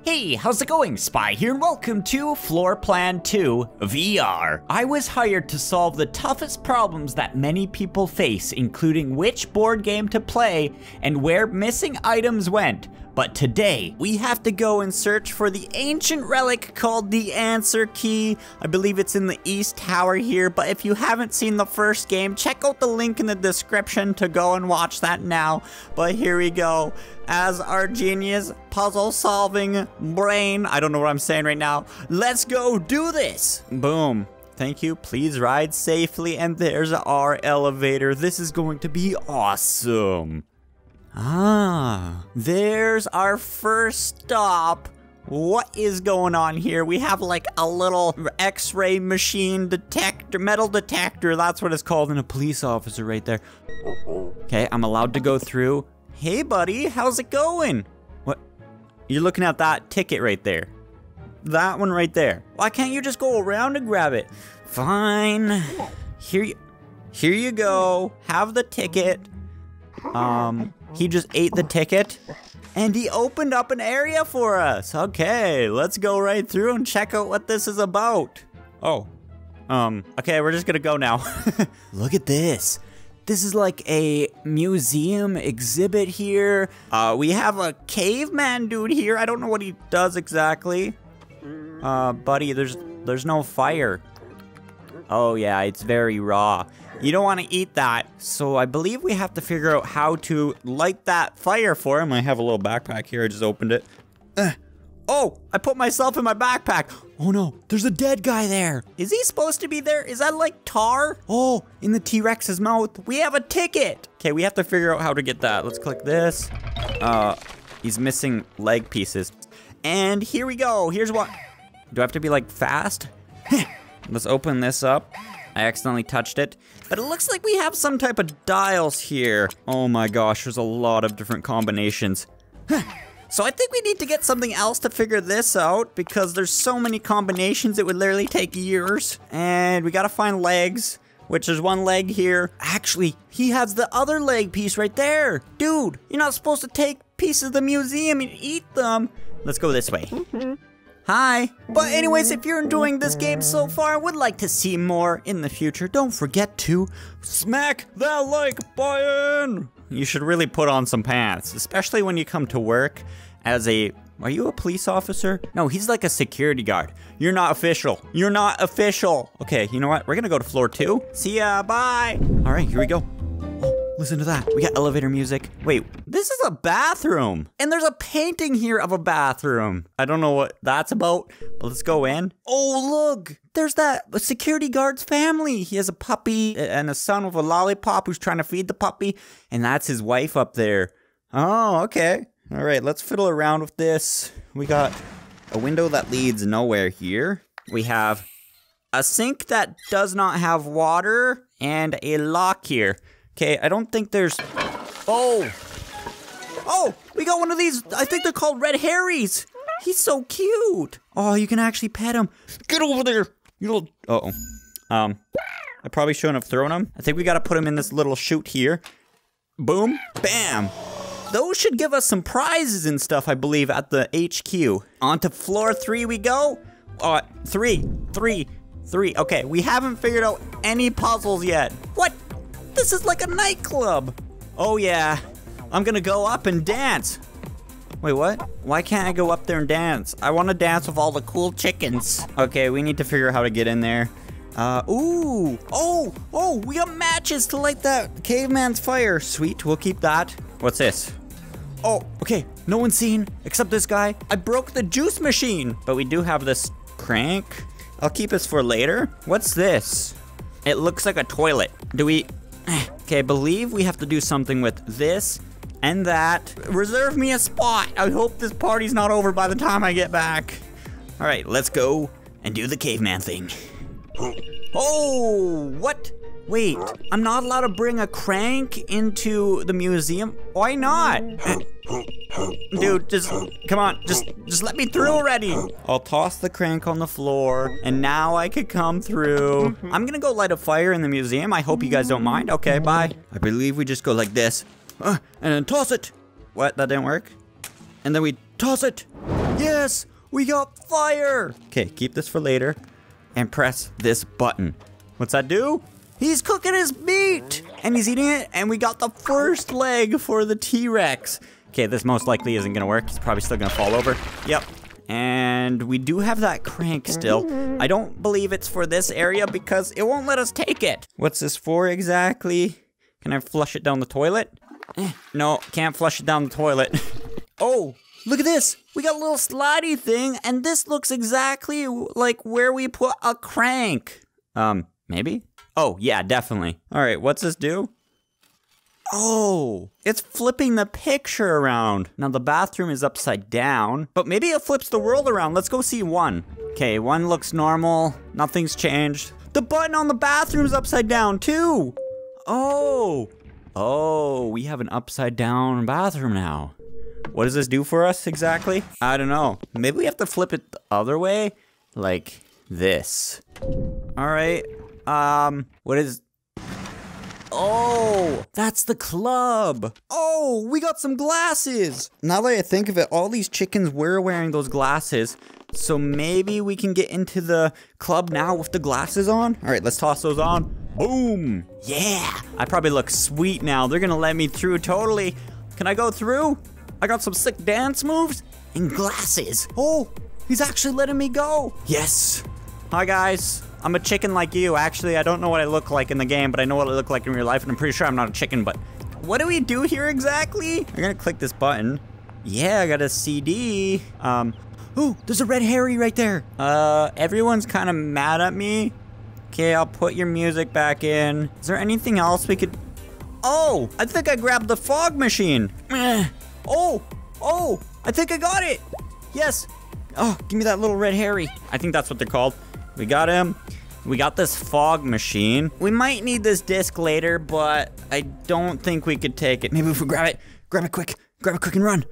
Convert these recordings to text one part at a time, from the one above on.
Hey, how's it going? Spy here, and welcome to Floor Plan 2 VR. I was hired to solve the toughest problems that many people face, including which board game to play and where missing items went. But today, we have to go and search for the ancient relic called the Answer Key. I believe it's in the East Tower here, but if you haven't seen the first game, check out the link in the description to go and watch that now. But here we go. As our genius puzzle solving brain, I don't know what I'm saying right now, let's go do this. Boom. Thank you. Please ride safely. And there's our elevator. This is going to be awesome. Ah, there's our first stop. What is going on here? We have like a little x-ray machine detector, metal detector. That's what it's called, and a police officer right there. Okay, I'm allowed to go through. Hey, buddy, how's it going? What? You're looking at that ticket right there. That one right there. Why can't you just go around and grab it? Fine. Here you, here you go. Have the ticket. Um, he just ate the ticket and he opened up an area for us. Okay, let's go right through and check out what this is about. Oh, um, okay, we're just gonna go now. Look at this. This is like a museum exhibit here. Uh, we have a caveman dude here. I don't know what he does exactly. Uh, buddy, there's there's no fire. Oh yeah, it's very raw. You don't want to eat that. So I believe we have to figure out how to light that fire for him. I have a little backpack here. I just opened it. Uh, oh, I put myself in my backpack. Oh no, there's a dead guy there. Is he supposed to be there? Is that like tar? Oh, in the T-Rex's mouth. We have a ticket. Okay, we have to figure out how to get that. Let's click this. Uh, he's missing leg pieces. And here we go. Here's what. Do I have to be like fast? Let's open this up. I accidentally touched it. But it looks like we have some type of dials here. Oh my gosh, there's a lot of different combinations. so I think we need to get something else to figure this out because there's so many combinations it would literally take years. And we gotta find legs, which there's one leg here. Actually, he has the other leg piece right there. Dude, you're not supposed to take pieces of the museum and eat them. Let's go this way. Mm-hmm. Hi. But anyways, if you're enjoying this game so far and would like to see more in the future, don't forget to smack that like button. You should really put on some pants, especially when you come to work as a are you a police officer? No, he's like a security guard. You're not official. You're not official. Okay, you know what? We're gonna go to floor two. See ya, bye. All right, here we go. Listen to that. We got elevator music. Wait, this is a bathroom. And there's a painting here of a bathroom. I don't know what that's about, but let's go in. Oh, look. There's that security guard's family. He has a puppy and a son with a lollipop who's trying to feed the puppy. And that's his wife up there. Oh, okay. All right, let's fiddle around with this. We got a window that leads nowhere here. We have a sink that does not have water and a lock here. Okay, I don't think there's... Oh! Oh, we got one of these. I think they're called Red Harrys. He's so cute. Oh, you can actually pet him. Get over there, you little... Uh-oh. Um, I probably shouldn't have thrown him. I think we got to put him in this little chute here. Boom. Bam. Those should give us some prizes and stuff, I believe, at the HQ. On to floor three we go. Uh, three, three, three. Okay, we haven't figured out any puzzles yet. What? This is like a nightclub. Oh yeah, I'm gonna go up and dance. Wait, what? Why can't I go up there and dance? I want to dance with all the cool chickens. Okay, we need to figure out how to get in there. Uh, ooh, oh, oh, we got matches to light that caveman's fire. Sweet, we'll keep that. What's this? Oh, okay, no one's seen except this guy. I broke the juice machine, but we do have this crank. I'll keep this for later. What's this? It looks like a toilet. Do we, okay, I believe we have to do something with this and that. Reserve me a spot. I hope this party's not over by the time I get back. All right, let's go and do the caveman thing. Oh, what? Wait, I'm not allowed to bring a crank into the museum? Why not? Dude, just, come on, just, just let me through already. I'll toss the crank on the floor, and now I could come through. I'm gonna go light a fire in the museum. I hope you guys don't mind. Okay, bye. I believe we just go like this, uh, and then toss it. What, that didn't work? And then we toss it. Yes, we got fire. Okay, keep this for later and press this button. What's that do? He's cooking his meat and he's eating it and we got the first leg for the T-Rex. Okay, this most likely isn't gonna work. He's probably still gonna fall over. Yep. And we do have that crank still. I don't believe it's for this area because it won't let us take it. What's this for exactly? Can I flush it down the toilet? Eh, no, can't flush it down the toilet. oh, look at this. We got a little slidey thing and this looks exactly like where we put a crank. Um, maybe? Oh, yeah, definitely. All right, what's this do? Oh, it's flipping the picture around. Now the bathroom is upside down, but maybe it flips the world around. Let's go see one. Okay, one looks normal. Nothing's changed. The button on the bathroom's upside down too. Oh, oh, we have an upside down bathroom now. What does this do for us exactly? I don't know. Maybe we have to flip it the other way, like this. All right. Um, what is Oh, that's the club. Oh, we got some glasses. Now that I think of it, all these chickens were wearing those glasses. So maybe we can get into the club now with the glasses on. All right, let's toss those on. Boom. Yeah, I probably look sweet now. They're gonna let me through totally. Can I go through? I got some sick dance moves and glasses. Oh, he's actually letting me go. Yes. Hi guys. I'm a chicken like you. Actually, I don't know what I look like in the game, but I know what I look like in real life, and I'm pretty sure I'm not a chicken, but what do we do here exactly? I'm gonna click this button. Yeah, I got a CD. Um, ooh, there's a red Harry right there. Uh, everyone's kind of mad at me. Okay, I'll put your music back in. Is there anything else we could... Oh, I think I grabbed the fog machine. Oh, oh, I think I got it. Yes. Oh, give me that little red Harry. I think that's what they're called. We got him. We got this fog machine. We might need this disc later, but I don't think we could take it. Maybe if we grab it, grab it quick, grab it quick and run.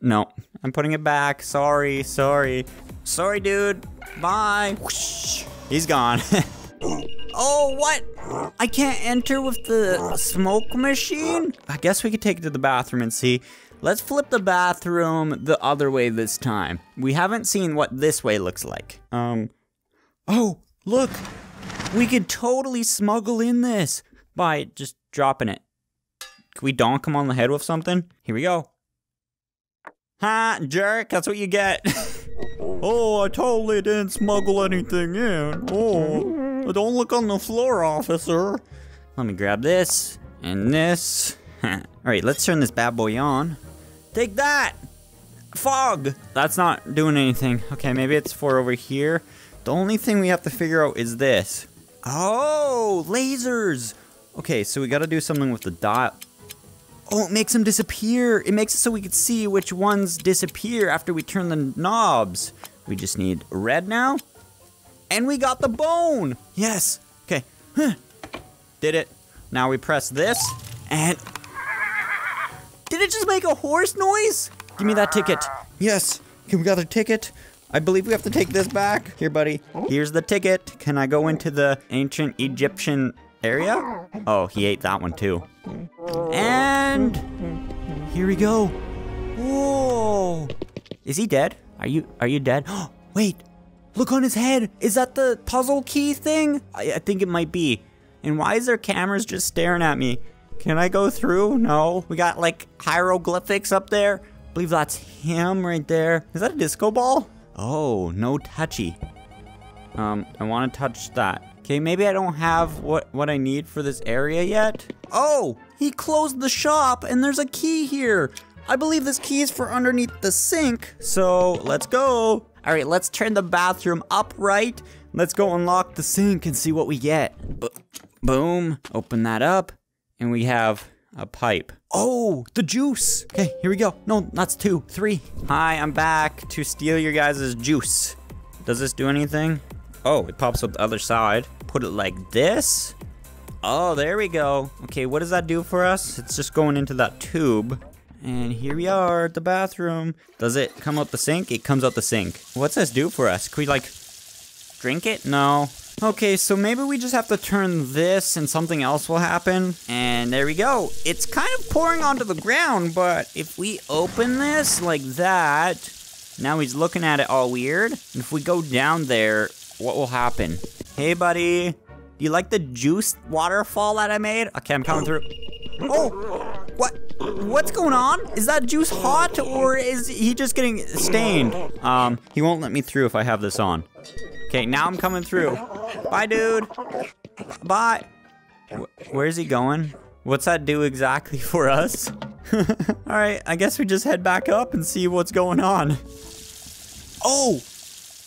No, I'm putting it back. Sorry, sorry. Sorry, dude. Bye. Whoosh. He's gone. oh, what? I can't enter with the smoke machine? I guess we could take it to the bathroom and see. Let's flip the bathroom the other way this time. We haven't seen what this way looks like. Um, Oh, look! We could totally smuggle in this by just dropping it. Can we donk him on the head with something? Here we go. Ha, jerk, that's what you get. oh, I totally didn't smuggle anything in. Oh, don't look on the floor, officer. Let me grab this and this. All right, let's turn this bad boy on. Take that! Fog! That's not doing anything. Okay, maybe it's for over here. The only thing we have to figure out is this. Oh, lasers. Okay, so we gotta do something with the dot. Oh, it makes them disappear. It makes it so we can see which ones disappear after we turn the knobs. We just need red now. And we got the bone. Yes. Okay. Huh. Did it. Now we press this and... Did it just make a horse noise? Give me that ticket. Yes. Okay, we got a ticket. I believe we have to take this back. Here, buddy. Here's the ticket. Can I go into the ancient Egyptian area? Oh, he ate that one too. And here we go. Whoa. Is he dead? Are you are you dead? Wait. Look on his head. Is that the puzzle key thing? I, I think it might be. And why is there cameras just staring at me? Can I go through? No. We got like hieroglyphics up there. I believe that's him right there. Is that a disco ball? Oh, no touchy. Um, I want to touch that. Okay, maybe I don't have what, what I need for this area yet. Oh, he closed the shop and there's a key here. I believe this key is for underneath the sink. So let's go. All right, let's turn the bathroom upright. Let's go unlock the sink and see what we get. boom, open that up. And we have a pipe. Oh, the juice. Okay, here we go. No, that's two, three. Hi, I'm back to steal your guys' juice. Does this do anything? Oh, it pops up the other side. Put it like this. Oh, there we go. Okay, what does that do for us? It's just going into that tube. And here we are at the bathroom. Does it come out the sink? It comes out the sink. What's this do for us? Can we like drink it? No. Okay, so maybe we just have to turn this and something else will happen. And there we go. It's kind of pouring onto the ground, but if we open this like that, Now he's looking at it all weird. And if we go down there, what will happen? Hey, buddy. Do you like the juice waterfall that I made? Okay, I'm coming through. Oh, what? What's going on? Is that juice hot or is he just getting stained? Um, he won't let me through if I have this on. Okay, now I'm coming through. Bye, dude. Bye. Where's he going? What's that do exactly for us? All right, I guess we just head back up and see what's going on. Oh,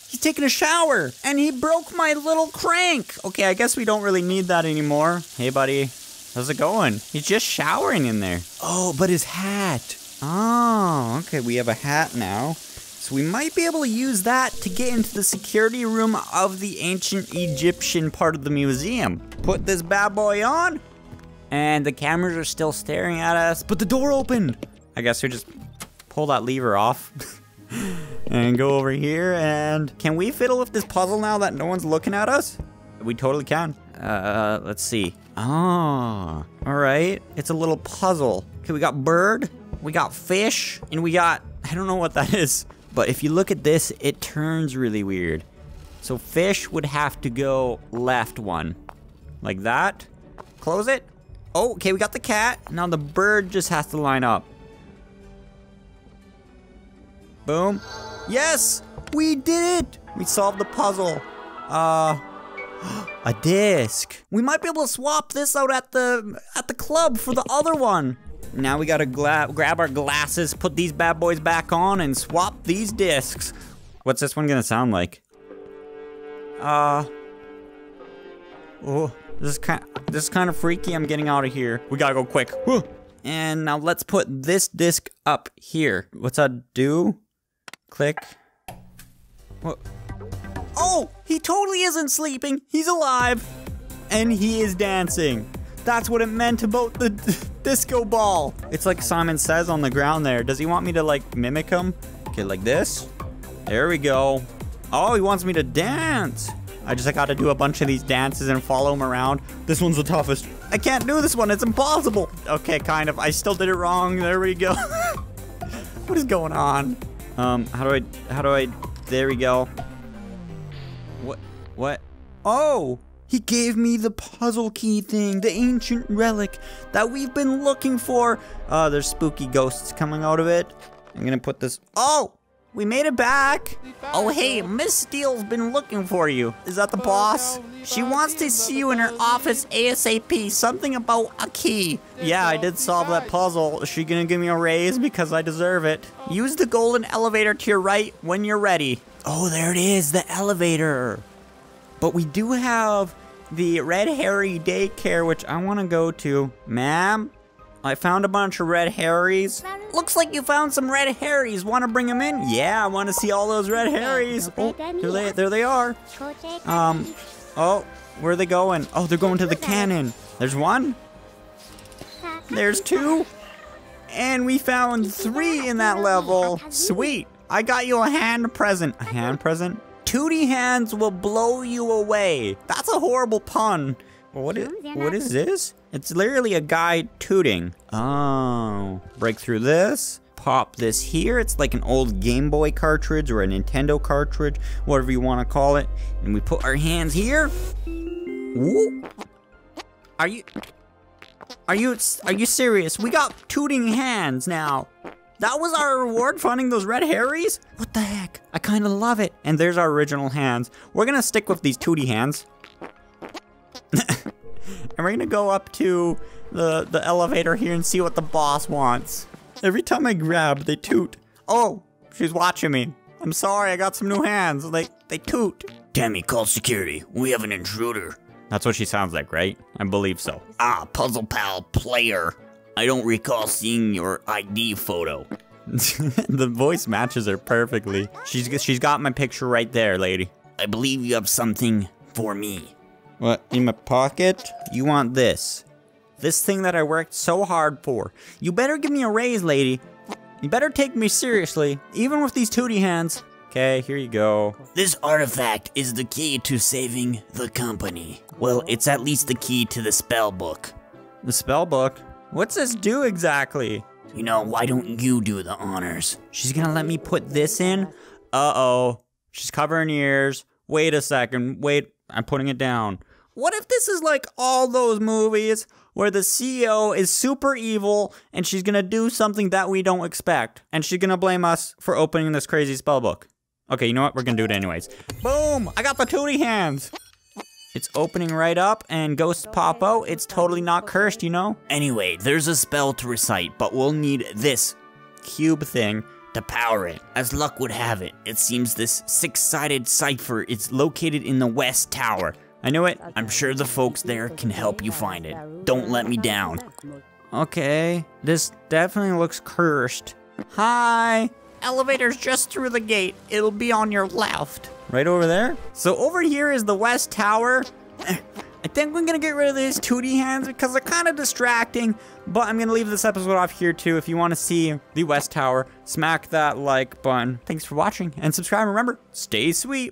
he's taking a shower and he broke my little crank. Okay, I guess we don't really need that anymore. Hey, buddy. How's it going? He's just showering in there. Oh, but his hat. Oh, okay, we have a hat now. So we might be able to use that to get into the security room of the ancient Egyptian part of the museum. Put this bad boy on, and the cameras are still staring at us, but the door opened. I guess we just pull that lever off and go over here. And can we fiddle with this puzzle now that no one's looking at us? We totally can. Uh, let's see. Oh, all right. It's a little puzzle. Okay, we got bird, we got fish, and we got, I don't know what that is. But if you look at this, it turns really weird. So fish would have to go left one. Like that. Close it. Oh, okay, we got the cat. Now the bird just has to line up. Boom. Yes! We did it! We solved the puzzle. Uh a disc. We might be able to swap this out at the at the club for the other one. Now we gotta grab our glasses, put these bad boys back on, and swap these discs. What's this one gonna sound like? Uh. Oh, this is kind. This is kind of freaky. I'm getting out of here. We gotta go quick. And now let's put this disc up here. What's that do? Click. What? Oh, he totally isn't sleeping. He's alive. And he is dancing. That's what it meant about the disco ball. It's like Simon says on the ground there. Does he want me to like mimic him? Okay, like this. There we go. Oh, he wants me to dance. I just got to do a bunch of these dances and follow him around. This one's the toughest. I can't do this one. It's impossible. Okay, kind of. I still did it wrong. There we go. what is going on? Um, how do I, how do I, there we go. What? What? Oh! He gave me the puzzle key thing, the ancient relic that we've been looking for. Uh, there's spooky ghosts coming out of it. I'm gonna put this. Oh! We made it back! Oh, hey, Miss Steele's been looking for you. Is that the boss? She wants to see you in her office ASAP. Something about a key. Yeah, I did solve that puzzle. Is she gonna give me a raise because I deserve it? Use the golden elevator to your right when you're ready. Oh, there it is, the elevator. But we do have the Red Harry daycare, which I want to go to. Ma'am, I found a bunch of Red Harrys. Looks like you found some Red Harrys. Want to bring them in? Yeah, I want to see all those Red Harrys. Oh, there they, there they are. Um, oh, where are they going? Oh, they're going to the cannon. There's one. There's two. And we found three in that level. Sweet. I got you a hand present. A hand present? Tootie hands will blow you away. That's a horrible pun. What is, what is this? It's literally a guy tooting. Oh. Break through this. Pop this here. It's like an old Game Boy cartridge or a Nintendo cartridge, whatever you want to call it. And we put our hands here. Woo. Are you... Are you... Are you serious? We got tooting hands now. That was our reward finding those red Harrys? What the heck? I kind of love it. And there's our original hands. We're gonna stick with these tooty hands. and we're gonna go up to the, the elevator here and see what the boss wants. Every time I grab, they toot. Oh, she's watching me. I'm sorry, I got some new hands. They, they toot. Tammy, call security. We have an intruder. That's what she sounds like, right? I believe so. Ah, Puzzle Pal player. I don't recall seeing your ID photo. the voice matches her perfectly. She's she's got my picture right there, lady. I believe you have something for me. What, in my pocket? You want this. This thing that I worked so hard for. You better give me a raise, lady. You better take me seriously, even with these tooty hands. Okay, here you go. This artifact is the key to saving the company. Well, it's at least the key to the spell book. The spell book? What's this do exactly? You know, why don't you do the honors? She's gonna let me put this in? Uh-oh. She's covering ears. Wait a second. Wait, I'm putting it down. What if this is like all those movies where the CEO is super evil and she's gonna do something that we don't expect and she's gonna blame us for opening this crazy spell book? Okay, you know what? We're gonna do it anyways. Boom! I got the tooty hands! It's opening right up and ghosts pop out. It's totally not cursed, you know? Anyway, there's a spell to recite, but we'll need this cube thing to power it. As luck would have it, it seems this six-sided cipher is located in the west tower. I know it. I'm sure the folks there can help you find it. Don't let me down. Okay, this definitely looks cursed. Hi! Elevator's just through the gate. It'll be on your left. Right over there? So over here is the west tower. I think we're gonna get rid of these tooty hands because they're kind of distracting, but I'm gonna leave this episode off here too. If you wanna see the West Tower, smack that like button. Thanks for watching and subscribe. Remember, stay sweet.